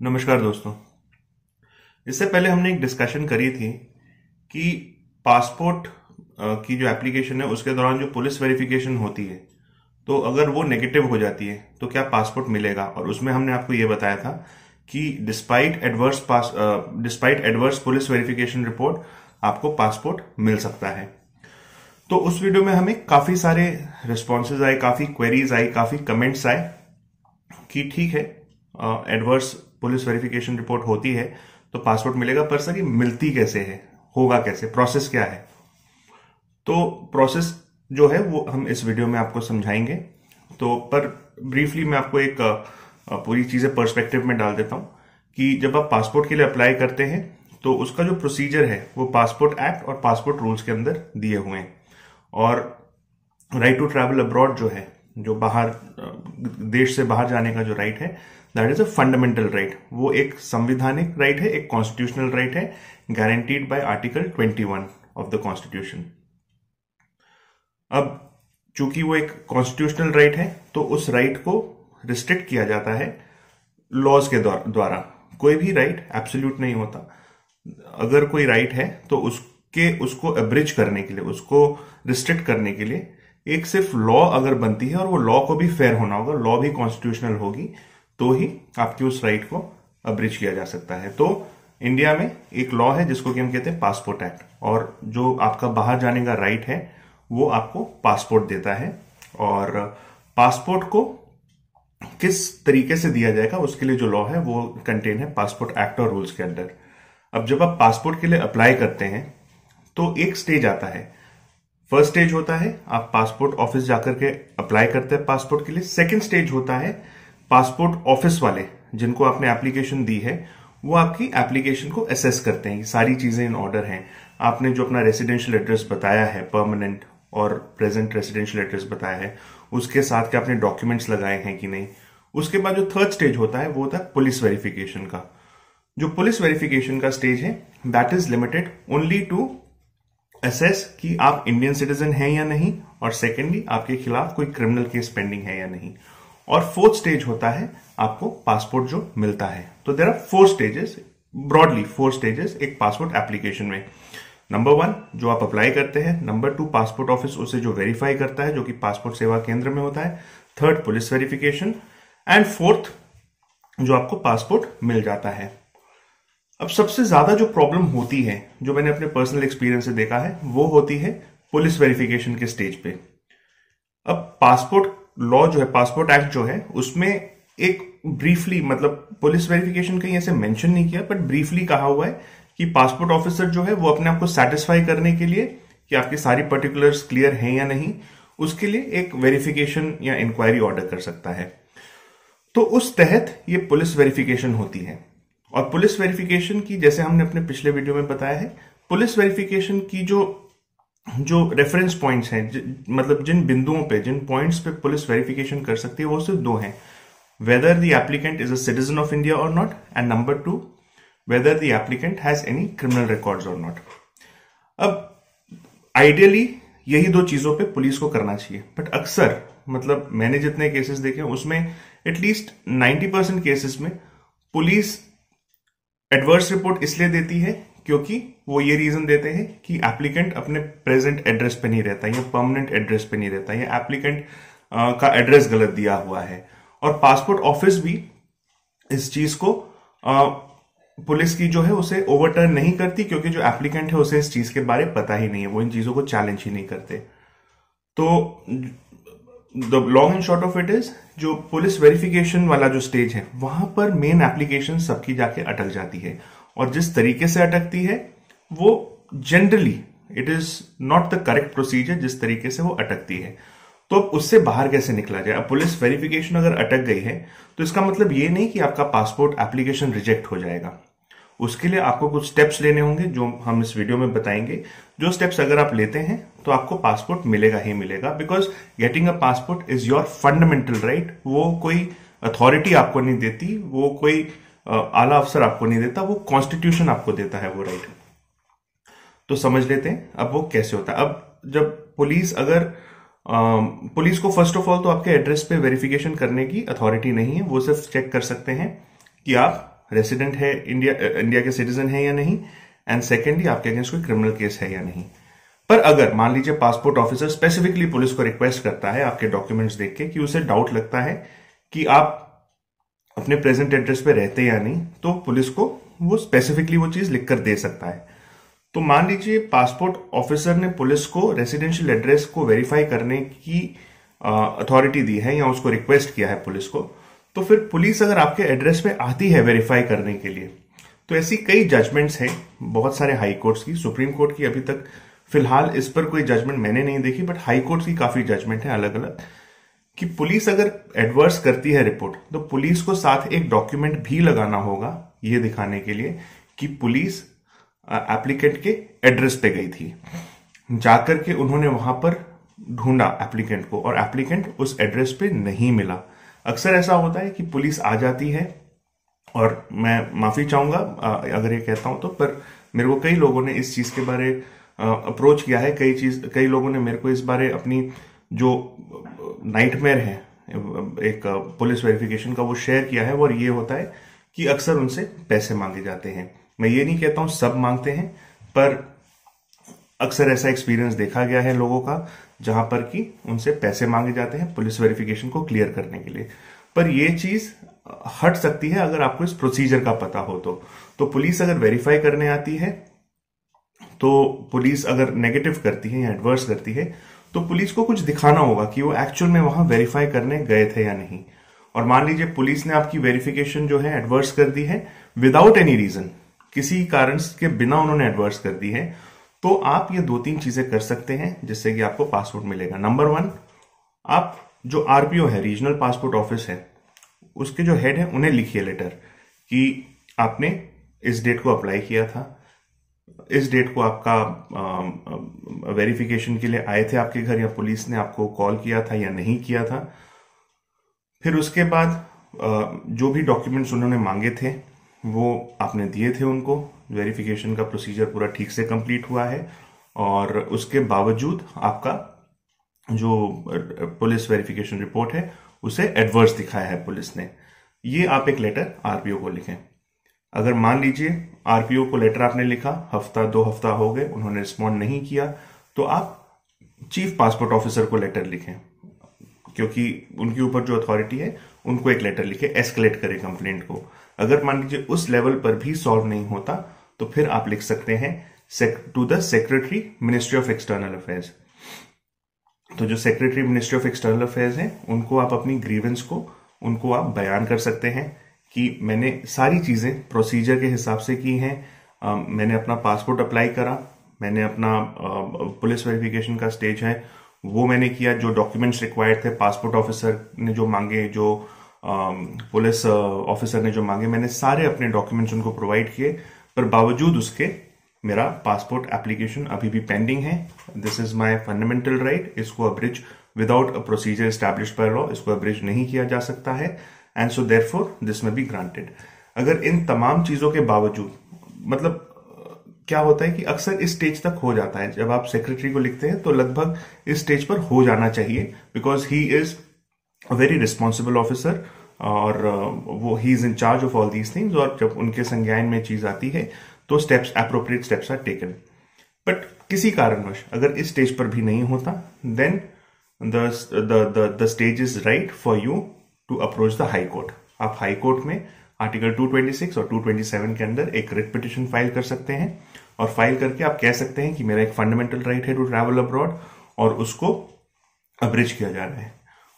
नमस्कार दोस्तों। इससे पहले हमने एक डिस्कशन करी थी कि पासपोर्ट की जो एप्लीकेशन है, उसके दौरान जो पुलिस वेरिफिकेशन होती है तो अगर वो नेगेटिव हो जाती है तो क्या पासपोर्ट मिलेगा? और उसमें हमने आपको ये बताया था कि despite adverse pass despite adverse police verification report आपको पासपोर्ट मिल सकता है। तो उस वीडियो में हमें काफ़ी सारे रिस्पॉन्सेज आए, काफ़ी क्वेरीज आई काफ़ी कमेंट्स आए कि ठीक है एडवर्स पुलिस वेरिफिकेशन रिपोर्ट होती है तो पासपोर्ट मिलेगा पर सर ये मिलती कैसे है, होगा कैसे, प्रोसेस क्या है। तो प्रोसेस जो है वो हम इस वीडियो में आपको समझाएँगे। तो पर ब्रीफली मैं आपको एक पूरी चीज़ें पर्सपेक्टिव में डाल देता हूँ कि जब आप पासपोर्ट के लिए अप्लाई करते हैं तो उसका जो प्रोसीजर है, वो पासपोर्ट एक्ट और पासपोर्ट रूल्स के अंदर दिए हुए हैं। और राइट टू ट्रैवल अब्रॉड जो है, जो बाहर देश से बाहर जाने का जो राइट है that is a fundamental right वो एक संविधानिक राइट है, एक कॉन्स्टिट्यूशनल राइट है guaranteed by article 21 of the constitution अब, चूँकि वो एक कॉन्स्टिट्यूशनल राइट है तो उस राइट को रिस्ट्रिक्ट किया जाता है लॉज के द्वारा कोई भी राइट एब्सोल्यूट नहीं होता। अगर कोई राइट है तो उसके, उसको एब्रिज करने के लिए, उसको रिस्ट्रिक्ट करने के लिए एक सिर्फ़ लॉ अगर बनती है और वो लॉ को भी फेयर होना होगा लॉ भी कॉन्स्टिट्यूशनल होगी तो ही आपकी उस राइट को अब्रिज किया जा सकता है। तो इंडिया में एक लॉ है जिसको कि हम कहते हैं पासपोर्ट एक्ट और जो आपका बाहर जाने का राइट है, वो आपको पासपोर्ट देता है। और पासपोर्ट को किस तरीके से दिया जाएगा, उसके लिए जो लॉ है, वो कंटेन है पासपोर्ट एक्ट और रूल्स के अंडर अब जब आप पासपोर्ट के लिए अप्लाई करते हैं तो एक स्टेज आता है। फ़र्स्ट स्टेज होता है, आप पासपोर्ट ऑफ़िस जाकर के अप्लाई करते हैं पासपोर्ट के लिए। सेकेंड स्टेज होता है पासपोर्ट ऑफ़िस वाले जिनको आपने एप्लीकेशन दी है, वो आपकी एप्लीकेशन को असेस करते हैं सारी चीज़ें इन ऑर्डर हैं। आपने जो अपना रेसिडेंशियल एड्रेस बताया है परमानेंट और प्रेजेंट रेसिडेंशियल एड्रेस बताया है, उसके साथ के आपने डॉक्यूमेंट्स लगाए हैं कि नहीं? उसके बाद जो थर्ड स्टेज होता है, वो होता है पुलिस वेरिफिकेशन का। जो पुलिस वेरिफिकेशन का स्टेज है that is limited only to assess कि आप इंडियन सिटीजन हैं या नहीं, और सेकेंडली आपके खिलाफ कोई क्रिमिनल केस पेंडिंग है या नहीं। और फोर्थ स्टेज होता है आपको पासपोर्ट जो मिलता है। तो there are four stages broadly four stages एक पासपोर्ट एप्लीकेशन में। नंबर वन जो आप अप्लाई करते हैं नंबर टू पासपोर्ट ऑफ़िस उसे जो वेरीफाई करता है, जो कि पासपोर्ट सेवा केंद्र में होता है। Third police verification and fourth जो आपको पासपोर्ट मिल जाता है। अब सबसे ज़्यादा जो प्रॉब्लम होती है, जो मैंने अपने पर्सनल एक्सपीरियंस से देखा है, वो होती है पुलिस वेरिफिकेशन के स्टेज पे। अब पासपोर्ट लॉ जो है, पासपोर्ट एक्ट जो है, उसमें एक ब्रीफली मतलब पुलिस वेरिफिकेशन कहीं ऐसे मेंशन नहीं किया बट ब्रीफली कहा हुआ है कि पासपोर्ट ऑफिसर जो है, वो अपने आप को सेटिस्फाई करने के लिए कि आपकी सारी पर्टिकुलर्स क्लियर हैं या नहीं, उसके लिए एक वेरिफिकेशन या इंक्वायरी ऑर्डर कर सकता है। तो उस तहत ये पुलिस वेरिफिकेशन होती है। और पुलिस वेरिफिकेशन की, जैसे हमने अपने पिछले वीडियो में बताया है, पुलिस वेरिफिकेशन की जो जो रेफरेंस पॉइंट्स हैं मतलब जिन बिंदुओं पे, जिन पॉइंट्स पे पुलिस वेरिफिकेशन कर सकती है, वो सिर्फ़ दो हैं। Whether the applicant is a citizen of India और not and number two whether the applicant has any criminal records और नॉट अब आइडियली यही दो चीज़ों पे पुलिस को करना चाहिए। बट अक्सर मतलब मैंने जितने केसेस देखे उसमें एटलीस्ट 90 परसेंट केसेस में पुलिस एडवर्स रिपोर्ट इसलिए देती है क्योंकि वो ये रीजन देते हैं कि एप्लीकेंट अपने प्रेजेंट एड्रेस पे नहीं रहता या परमानेंट एड्रेस पे नहीं रहता या एप्लीकेंट का एड्रेस गलत दिया हुआ है। और पासपोर्ट ऑफ़िस भी इस चीज़ को आ, पुलिस की जो है उसे ओवरटर्न नहीं करती क्योंकि जो एप्लीकेंट है उसे इस चीज़ के बारे पता ही नहीं है वो इन चीज़ों को चैलेंज ही नहीं करते। तो the long and short of it is जो पुलिस वेरिफिकेशन वाला जो स्टेज है वहाँ पर मेन एप्लीकेशन सबकी जाके अटक जाती है। और जिस तरीके से अटकती है, वो generally it is not the correct procedure जिस तरीके से वो अटकती है। तो अब उससे बाहर कैसे निकला जाए? अब पुलिस वेरिफिकेशन अगर अटक गई है तो इसका मतलब ये नहीं कि आपका पासपोर्ट एप्लीकेशन रिजेक्ट हो जाएगा। उसके लिए आपको कुछ स्टेप्स लेने होंगे, जो हम इस वीडियो में बताएँगे। जो स्टेप्स अगर आप लेते हैं तो आपको पासपोर्ट मिलेगा ही मिलेगा because getting a passport is your fundamental right वो कोई अथॉरिटी आपको नहीं देती, वो कोई आला अफसर आपको नहीं देता, वो कॉन्स्टिट्यूशन आपको देता है, वो राइट तो समझ लेते हैं, अब वो कैसे होता है। अब जब पुलिस अगर पुलिस को फ़र्स्ट ऑफ़ ऑल तो आपके एड्रेस पे वेरिफिकेशन करने की अथॉरिटी नहीं है, वो सिर्फ़ चेक कर सकते हैं कि आप रेसिडेंट है इंडिया इंडिया के सिटीजन है या नहीं एंड सेकेंडली आपके अगेंस्ट कोई क्रिमिनल केस है या नहीं। पर अगर, मान लीजिए पासपोर्ट ऑफिसर स्पेसिफिकली पुलिस को रिक्वेस्ट करता है, आपके डॉक्यूमेंट्स देख के, कि उसे डाउट लगता है कि आप अपने प्रेजेंट एड्रेस पे रहते या नहीं तो पुलिस को वो स्पेसिफिकली वो चीज़ लिखकर दे सकता है। तो मान लीजिए पासपोर्ट ऑफिसर ने पुलिस को रेसिडेंशियल एड्रेस को वेरीफाई करने की अथॉरिटी दी है या उसको रिक्वेस्ट किया है पुलिस को तो फिर पुलिस अगर आपके एड्रेस पे आती है वेरीफाई करने के लिए तो ऐसी कई जजमेंट्स हैं, बहुत सारे हाई कोर्ट्स की, सुप्रीम कोर्ट की अभी तक, फ़िलहाल इस पर कोई जजमेंट मैंने नहीं देखी बट हाई कोर्ट की काफ़ी जजमेंट है अलग अलग कि पुलिस अगर एडवर्स करती है रिपोर्ट तो पुलिस को साथ एक डॉक्यूमेंट भी लगाना होगा ये दिखाने के लिए कि पुलिस एप्लीकेंट के एड्रेस पे गई थी। जाकर के उन्होंने वहाँ पर ढूंढा एप्लीकेंट को और एप्लीकेंट उस एड्रेस पे नहीं मिला। अक्सर ऐसा होता है कि पुलिस आ जाती है और मैं माफ़ी चाहूँगा अगर ये कहता हूँ तो पर मेरे को कई लोगों ने इस चीज़ के बारे अप्रोच किया है, कई चीज़, कई लोगों ने मेरे को इस बारे अपनी जो नाइटमेयर है, एक पुलिस वेरिफिकेशन का वो शेयर किया है, और ये होता है कि अक्सर उनसे पैसे मांगे जाते हैं। मैं ये नहीं कहता हूँ सब मांगते हैं, पर अक्सर ऐसा एक्सपीरियंस देखा गया है लोगों का, जहाँ पर कि उनसे पैसे मांगे जाते हैं पुलिस वेरिफिकेशन को क्लियर करने के लिए। पर यह चीज़ हट सकती है अगर आपको इस प्रोसीजर का पता हो तो। तो पुलिस अगर वेरीफाई करने आती है तो पुलिस अगर नेगेटिव करती है या एडवर्स करती है तो पुलिस को कुछ दिखाना होगा कि वो एक्चुअल में वहाँ वेरीफाई करने गए थे या नहीं। और मान लीजिए पुलिस ने आपकी वेरिफिकेशन जो है एडवर्स कर दी है विदाउट एनी रीजन किसी कारण के बिना उन्होंने एडवर्स कर दी है तो आप ये दो तीन चीज़ें कर सकते हैं जिससे कि आपको पासपोर्ट मिलेगा। नंबर वन आप जो आरपीओ है रीजनल पासपोर्ट ऑफ़िस है, उसके जो हेड है, उन्हें लिखिए लेटर कि आपने इस डेट को अप्लाई किया था। इस डेट को आपका वेरिफिकेशन के लिए आए थे आपके घर या पुलिस ने आपको कॉल किया था या नहीं किया था? फिर उसके बाद जो भी डॉक्यूमेंट्स उन्होंने मांगे थे, वो आपने दिए थे उनको। वेरिफिकेशन का प्रोसीजर पूरा ठीक से कंप्लीट हुआ है और उसके बावजूद आपका जो पुलिस वेरिफिकेशन रिपोर्ट है, उसे एडवर्स दिखाया है पुलिस ने। ये आप एक लेटर आरपीओ को लिखें। अगर मान लीजिए, आरपीओ को लेटर आपने लिखा, हफ़्ता, दो हफ़्ता हो गए, उन्होंने रिस्पॉन्ड नहीं किया तो आप चीफ पासपोर्ट ऑफिसर को लेटर लिखें, क्योंकि उनके ऊपर जो अथॉरिटी है, उनको एक लेटर लिखे एस्केलेट करें कंप्लेंट को। अगर मान लीजिए उस लेवल पर भी सॉल्व नहीं होता तो फिर आप लिख सकते हैं to the secretary ministry of external affairs तो जो secretary ministry of external affairs हैं, उनको आप अपनी ग्रीवेंस को, उनको आप बयान कर सकते हैं। कि मैंने सारी चीज़ें प्रोसीजर के हिसाब से की हैं। मैंने अपना पासपोर्ट अप्लाई करा, मैंने अपना पुलिस वेरिफिकेशन का स्टेज है। वो मैंने किया, जो डॉक्यूमेंट्स रिक्वायर्ड थे पासपोर्ट ऑफिसर ने जो मांगे, जो पुलिस ऑफिसर ने जो मांगे, मैंने सारे अपने डॉक्यूमेंट्स उनको प्रोवाइड किए। पर बावजूद उसके मेरा पासपोर्ट एप्लीकेशन अभी भी पेंडिंग है। This is my fundamental right इसको abridge without procedure established by law इसको अब्रिज नहीं किया जा सकता है। And so therefore this may be granted अगर इन तमाम चीज़ों के बावजूद मतलब क्या होता है कि अक्सर इस स्टेज तक हो जाता है। जब आप सेक्रेटरी को लिखते हैं तो लगभग इस स्टेज पर हो जाना चाहिए because he is a very responsible officer और वो he is in charge of all these things और जब उनके संज्ञान में चीज़ आती है तो steps appropriate steps are taken but किसी कारणवश, अगर इस स्टेज पर भी नहीं होता then the stage is right for you to approach the high court आप हाई कोर्ट में आर्टिकल 226 और 227 के अंदर एक रिट पिटिशन फ़ाइल कर सकते हैं और फ़ाइल करके आप कह सकते हैं कि मेरा एक फंडामेंटल राइट है टू ट्रैवल अब्रॉड और उसको अब्रिज किया जा रहा है।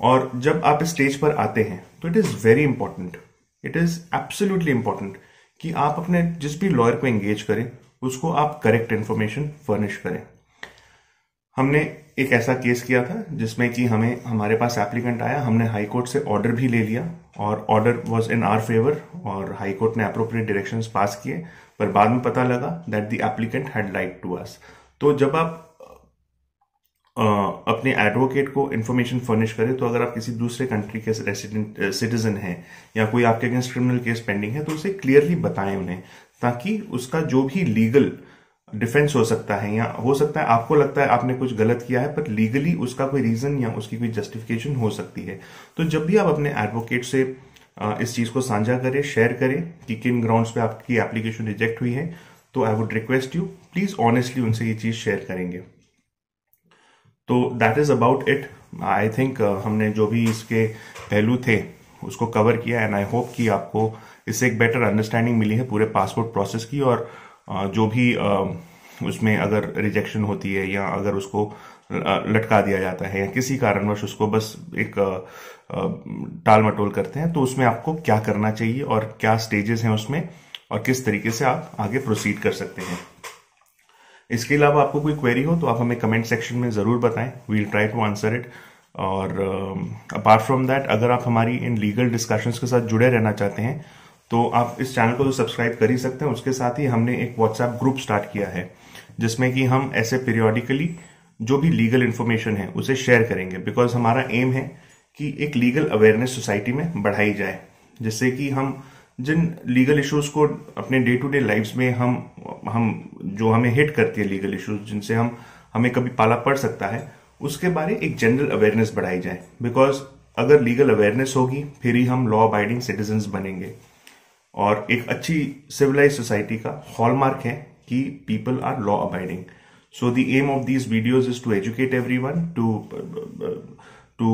और जब आप स्टेज पर आते हैं तो it is very important it is absolutely important कि आप अपने जिस भी लॉयर को एंगेज करें, उसको आप करेक्ट इन्फॉर्मेशन फर्निश करें। हमने एक ऐसा केस किया था जिसमें कि हमें हमारे पास एप्लीकेंट आया हमने हाई कोर्ट से ऑर्डर भी ले लिया और order was in our favour और हाई कोर्ट ने अप्रोप्रिएट डायरेक्शंस पास किए पर बाद में पता लगा that the applicant had lied to us तो जब आप आ, अपने एडवोकेट को इन्फॉर्मेशन फर्निश करें तो अगर आप किसी दूसरे कंट्री के रेसिडेंट सिटीजन हैं या कोई आपके अगेंस्ट क्रिमिनल केस पेंडिंग है तो उसे क्लियरली बताएँ उन्हें ताकि उसका जो भी लीगल डिफेंस हो सकता है या हो सकता है, आपको लगता है आपने कुछ गलत किया है पर लीगली उसका कोई रीजन या उसकी कोई जस्टिफिकेशन हो सकती है। तो जब भी आप अपने एडवोकेट से इस चीज़ को साझा करें शेयर करें कि किन ग्राउंड्स पे आपकी एप्लीकेशन रिजेक्ट हुई है तो I would request you please honestly उनसे ये चीज़ शेयर करेंगे। तो that is about it I think हमने जो भी इसके पहलू थे, उसको कवर किया एंड आई होप कि आपको इससे एक बेटर अंडरस्टैंडिंग मिली है, पूरे पासपोर्ट प्रोसेस की, और जो भी उसमें अगर रिजेक्शन होती है या अगर उसको लटका दिया जाता है या किसी कारणवश उसको बस एक टाल मटोल करते हैं तो उसमें आपको क्या करना चाहिए और क्या स्टेजेस हैं उसमें और किस तरीके से आप आगे प्रोसीड कर सकते हैं। इसके अलावा आपको कोई क्वेरी हो तो आप हमें कमेंट सेक्शन में ज़रूर बताएँ we'll try to answer it और अपार्ट फ्रॉम दैट अगर आप हमारी इन लीगल डिस्कशंस के साथ जुड़े रहना चाहते हैं तो आप इस चैनल को तो सब्सक्राइब कर ही सकते हैं। उसके साथ ही हमने एक व्हाट्सएप ग्रुप स्टार्ट किया है, जिसमें कि हम ऐसे पीरियोडिकली जो भी लीगल इन्फॉर्मेशन है, उसे शेयर करेंगे। बिकॉज़ हमारा एम है कि एक लीगल अवेयरनेस सोसाइटी में बढ़ाई जाए, जिससे कि हम जिन लीगल इश्यूज़ को अपने डे टू डे लाइफ में हम हम, जो हमें हिट करती है लीगल इश्यूज़ जिनसे हम, हमें कभी पाला पड़ सकता है, उसके बारे एक जनरल अवेयरनेस बढ़ाई जाए। बिकॉज़ अगर लीगल अवेयरनेस होगी, फिर ही हम लॉ अबाइडिंग सिटीजन बनेंगे। और एक अच्छी सिविलाइज सोसाइटी का हॉलमार्क है कि people are law abiding so the aim of aim videos is to educate every one to to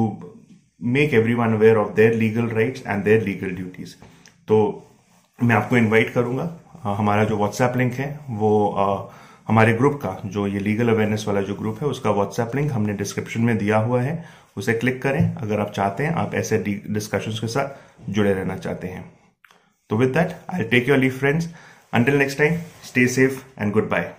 make every one aware of their legal rights and their legal duties तो मैं आपको invite करूँगा। हमारा जो WhatsApp link है, वो हमारे group का, जो ये लीगल अवेयरनेस वाला जो ग्रुप है, उसका व्हाट्सएप लिंक हमने डिस्क्रिप्शन में दिया हुआ है। उसे क्लिक करें। अगर आप चाहते हैं, आप ऐसे डिस्कशंस के साथ जुड़े रहना चाहते हैं। So with that, I'll take your leave friends. Until next time, stay safe and goodbye.